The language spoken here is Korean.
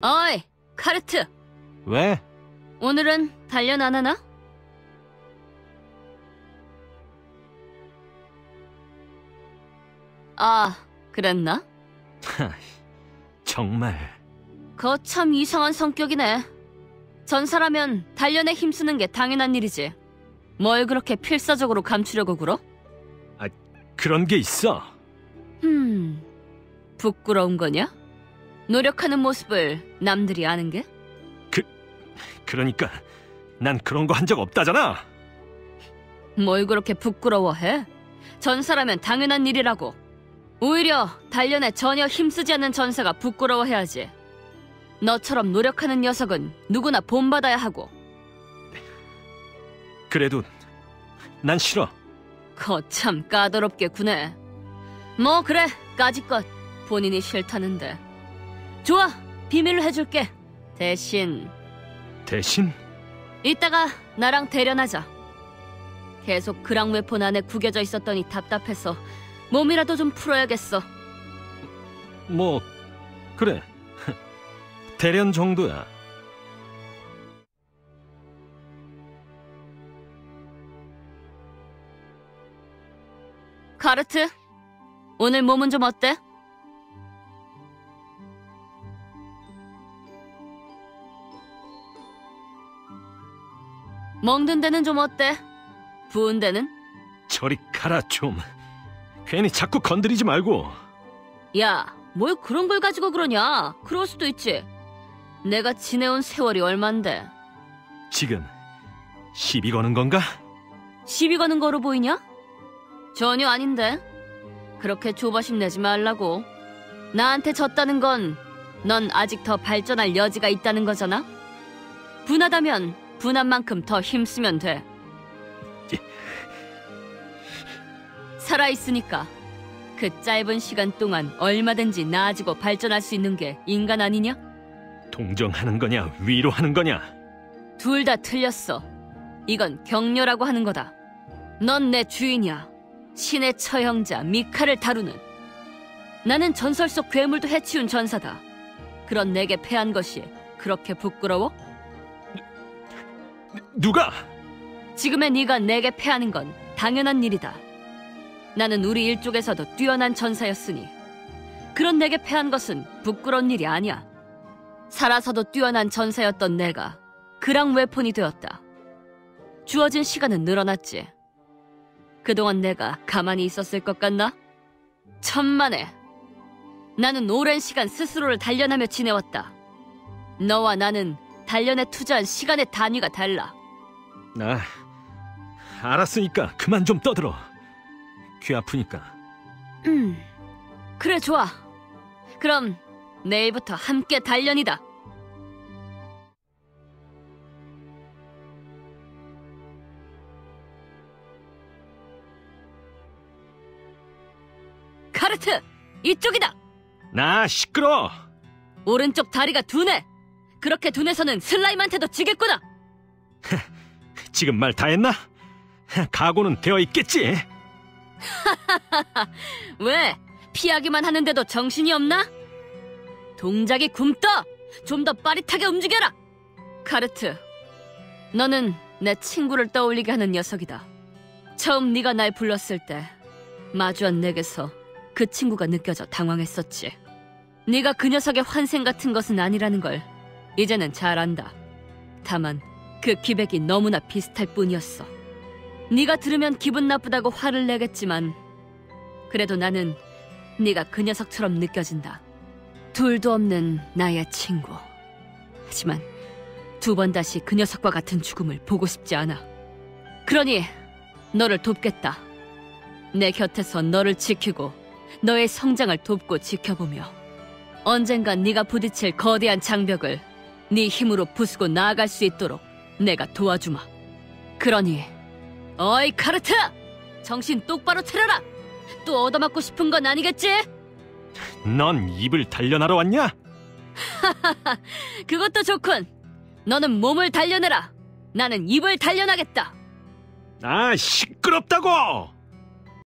어이, 카르트. 왜? 오늘은 단련 안 하나? 아, 그랬나? 정말 거참 이상한 성격이네. 전사라면 단련에 힘쓰는 게 당연한 일이지. 뭘 그렇게 필사적으로 감추려고 굴어? 그런 게 있어. 흠, 부끄러운 거냐? 노력하는 모습을 남들이 아는 게? 그러니까 난 그런 거 한 적 없다잖아. 뭘 그렇게 부끄러워해? 전사라면 당연한 일이라고. 오히려 단련에 전혀 힘쓰지 않는 전사가 부끄러워해야지. 너처럼 노력하는 녀석은 누구나 본받아야 하고. 그래도 난 싫어. 거참 까다롭게 구네. 뭐 그래, 까짓것 본인이 싫다는데. 좋아, 비밀로 해줄게. 대신 대신 이따가 나랑 대련하자. 계속 그랑 웨폰 안에 구겨져 있었더니 답답해서 몸이라도 좀 풀어야겠어. 뭐 그래. 대련 정도야. 카르트, 오늘 몸은 좀 어때? 먹는 데는 좀 어때? 부은 데는? 저리 가라 좀. 괜히 자꾸 건드리지 말고. 야, 뭘 그런 걸 가지고 그러냐? 그럴 수도 있지. 내가 지내온 세월이 얼만데. 지금 시비 거는 건가? 시비 거는 거로 보이냐? 전혀 아닌데. 그렇게 조바심 내지 말라고. 나한테 졌다는 건 넌 아직 더 발전할 여지가 있다는 거잖아? 분하다면 분한 만큼 더 힘쓰면 돼. 살아있으니까 그 짧은 시간 동안 얼마든지 나아지고 발전할 수 있는 게 인간 아니냐? 동정하는 거냐 위로하는 거냐? 둘 다 틀렸어. 이건 격려라고 하는 거다. 넌 내 주인이야. 신의 처형자 미카를 다루는. 나는 전설 속 괴물도 해치운 전사다. 그런 내게 패한 것이 그렇게 부끄러워? 누가? 지금의 네가 내게 패하는 건 당연한 일이다. 나는 우리 일족에서도 뛰어난 전사였으니 그런 내게 패한 것은 부끄러운 일이 아니야. 살아서도 뛰어난 전사였던 내가 그랑 웨폰이 되었다. 주어진 시간은 늘어났지. 그동안 내가 가만히 있었을 것 같나? 천만에. 나는 오랜 시간 스스로를 단련하며 지내왔다. 너와 나는 단련에 투자한 시간의 단위가 달라. 나 알았으니까 그만 좀 떠들어. 귀 아프니까. 음, 그래 좋아. 그럼 내일부터 함께 단련이다. 카르트, 이쪽이다. 나 시끄러. 오른쪽 다리가 둔해. 그렇게 둔해서는 슬라임한테도 지겠구나. 지금 말 다 했나? 각오는 되어 있겠지. 왜? 피하기만 하는데도 정신이 없나? 동작이 굼떠! 좀 더 빠릿하게 움직여라! 카르트, 너는 내 친구를 떠올리게 하는 녀석이다. 처음 네가 날 불렀을 때 마주한 내게서 그 친구가 느껴져 당황했었지. 네가 그 녀석의 환생 같은 것은 아니라는 걸 이제는 잘 안다. 다만 그 기백이 너무나 비슷할 뿐이었어. 네가 들으면 기분 나쁘다고 화를 내겠지만 그래도 나는 네가 그 녀석처럼 느껴진다. 둘도 없는 나의 친구. 하지만 두 번 다시 그 녀석과 같은 죽음을 보고 싶지 않아. 그러니 너를 돕겠다. 내 곁에서 너를 지키고 너의 성장을 돕고 지켜보며 언젠간 네가 부딪힐 거대한 장벽을 네 힘으로 부수고 나아갈 수 있도록 내가 도와주마. 그러니 어이 카르트! 정신 똑바로 차려라! 또 얻어맞고 싶은 건 아니겠지? 넌 입을 단련하러 왔냐? 그것도 좋군. 너는 몸을 단련해라. 나는 입을 단련하겠다. 아 시끄럽다고.